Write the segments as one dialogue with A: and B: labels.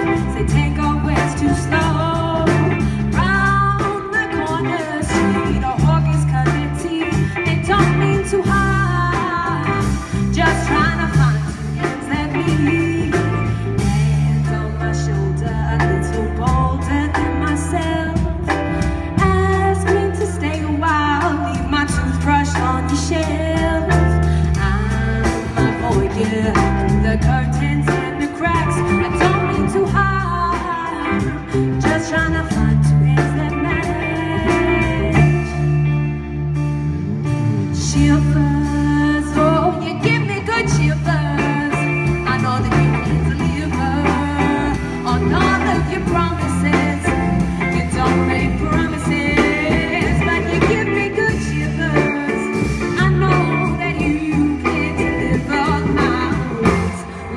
A: Say take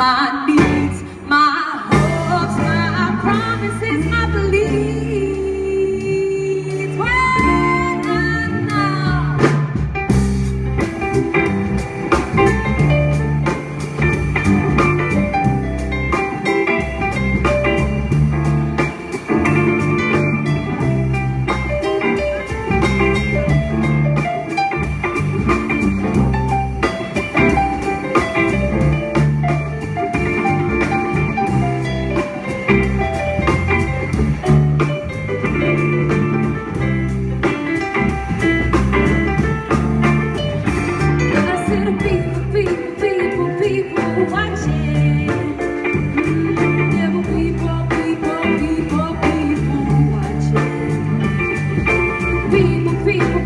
A: my vivo, vivo.